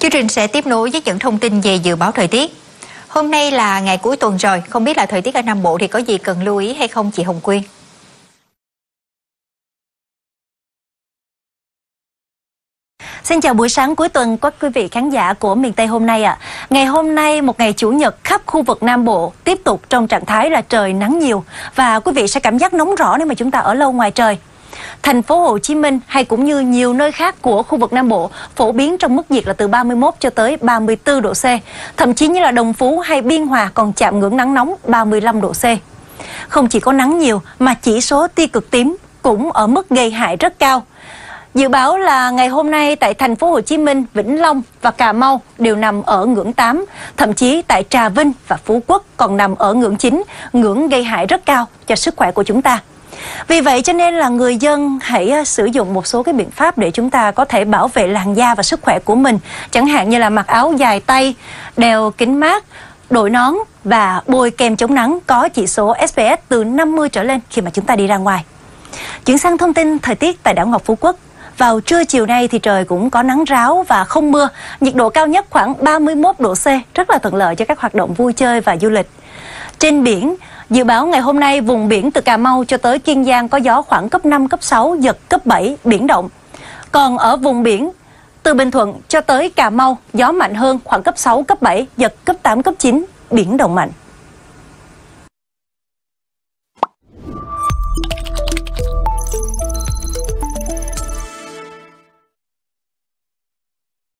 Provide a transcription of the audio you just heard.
Chương trình sẽ tiếp nối với những thông tin về dự báo thời tiết. Hôm nay là ngày cuối tuần rồi, không biết là thời tiết ở Nam Bộ thì có gì cần lưu ý hay không chị Hồng Quyên? Xin chào buổi sáng cuối tuần các quý vị khán giả của miền Tây hôm nay ạ. À. Ngày hôm nay một ngày chủ nhật khắp khu vực Nam Bộ tiếp tục trong trạng thái là trời nắng nhiều và quý vị sẽ cảm giác nóng rõ nếu mà chúng ta ở lâu ngoài trời. Thành phố Hồ Chí Minh hay cũng như nhiều nơi khác của khu vực Nam Bộ phổ biến trong mức nhiệt là từ 31 cho tới 34 độ C. Thậm chí như là Đồng Phú hay Biên Hòa còn chạm ngưỡng nắng nóng 35 độ C. Không chỉ có nắng nhiều mà chỉ số tia cực tím cũng ở mức gây hại rất cao. Dự báo là ngày hôm nay tại thành phố Hồ Chí Minh, Vĩnh Long và Cà Mau đều nằm ở ngưỡng 8, thậm chí tại Trà Vinh và Phú Quốc còn nằm ở ngưỡng 9, ngưỡng gây hại rất cao cho sức khỏe của chúng ta. Vì vậy cho nên là người dân hãy à, sử dụng một số cái biện pháp để chúng ta có thể bảo vệ làn da và sức khỏe của mình. Chẳng hạn như là mặc áo dài tay, đeo kính mát, đội nón và bôi kem chống nắng có chỉ số SPF từ 50 trở lên khi mà chúng ta đi ra ngoài. Chuyển sang thông tin thời tiết tại đảo Ngọc Phú Quốc. Vào trưa chiều nay thì trời cũng có nắng ráo và không mưa, nhiệt độ cao nhất khoảng 31 độ C, rất là thuận lợi cho các hoạt động vui chơi và du lịch. Trên biển, Dự báo ngày hôm nay vùng biển từ Cà Mau cho tới Kiên Giang có gió khoảng cấp 5, cấp 6, giật cấp 7, biển động. Còn ở vùng biển từ Bình Thuận cho tới Cà Mau, gió mạnh hơn khoảng cấp 6, cấp 7, giật cấp 8, cấp 9, biển động mạnh.